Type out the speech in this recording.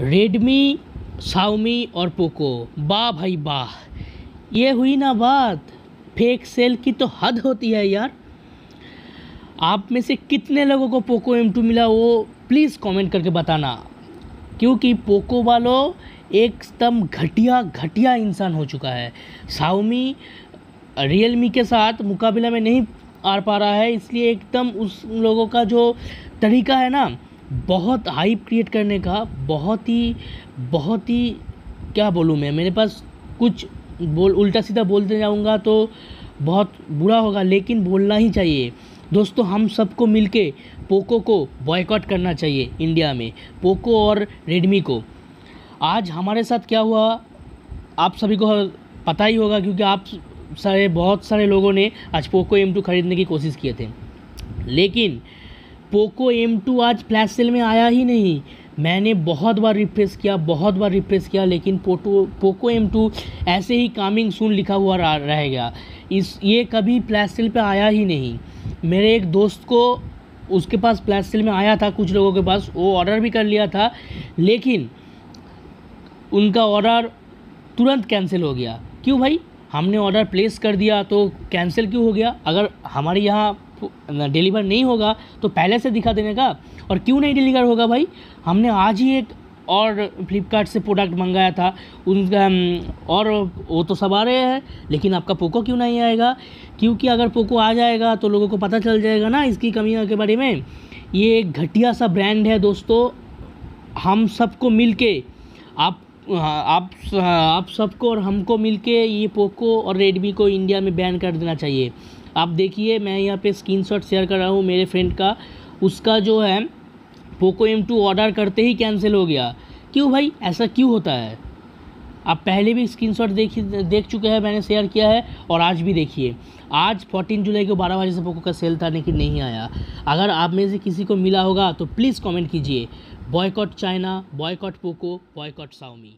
Redmi Xiaomi और Poco. वाह भाई वाह। ये हुई ना बात। फेक सेल की तो हद होती है यार। आप में से कितने लोगों को पोको एम टू मिला वो प्लीज़ कमेंट करके बताना। क्योंकि पोको वालों एकदम घटिया घटिया इंसान हो चुका है। शाओमी रियलमी के साथ मुकाबला में नहीं आ पा रहा है, इसलिए एकदम उस लोगों का जो तरीका है ना बहुत हाइप क्रिएट करने का बहुत ही बहुत ही, क्या बोलूँ मैं, मेरे पास कुछ बोल, उल्टा सीधा बोलते जाऊँगा तो बहुत बुरा होगा, लेकिन बोलना ही चाहिए। दोस्तों, हम सबको मिलके पोको को बॉयकॉट करना चाहिए इंडिया में पोको और रेडमी को। आज हमारे साथ क्या हुआ, आप सभी को पता ही होगा, क्योंकि आप सारे, बहुत सारे लोगों ने आज पोको एम टू ख़रीदने की कोशिश किए थे। लेकिन पोको एम टू आज फ्लैश सेल में आया ही नहीं। मैंने बहुत बार रिफ्रेश किया, बहुत बार रिफ्रेश किया, लेकिन पोटो पोको एम टू ऐसे ही कामिंग सुन लिखा हुआ रह गया। इस, ये कभी फ्लैश सेल पे आया ही नहीं। मेरे एक दोस्त को उसके पास फ्लैश सेल में आया था कुछ लोगों के पास, वो ऑर्डर भी कर लिया था, लेकिन उनका ऑर्डर तुरंत कैंसिल हो गया। क्यों भाई? हमने ऑर्डर प्लेस कर दिया तो कैंसिल क्यों हो गया? अगर हमारे यहाँ डिलीवर नहीं होगा तो पहले से दिखा देने का। और क्यों नहीं डिलीवर होगा भाई? हमने आज ही एक और फ्लिपकार्ट से प्रोडक्ट मंगाया था। उनका और वो तो सब आ रहे हैं, लेकिन आपका पोको क्यों नहीं आएगा? क्योंकि अगर पोको आ जाएगा तो लोगों को पता चल जाएगा ना इसकी कमियों के बारे में। ये एक घटिया सा ब्रांड है दोस्तों। हम सबको मिल के आप आप आप सबको और हमको मिल के ये पोको और रेडमी को इंडिया में बैन कर देना चाहिए। आप देखिए, मैं यहाँ पे स्क्रीनशॉट शेयर कर रहा हूँ मेरे फ्रेंड का। उसका जो है पोको एम टू ऑर्डर करते ही कैंसिल हो गया। क्यों भाई? ऐसा क्यों होता है? आप पहले भी स्क्रीनशॉट देख देख चुके हैं, मैंने शेयर किया है, और आज भी देखिए। आज 14 जुलाई को 12 बजे से पोको का सेल था, लेकिन नहीं आया। अगर आप में से किसी को मिला होगा तो प्लीज़ कमेंट कीजिए। Boycott China boycott Poco boycott Xiaomi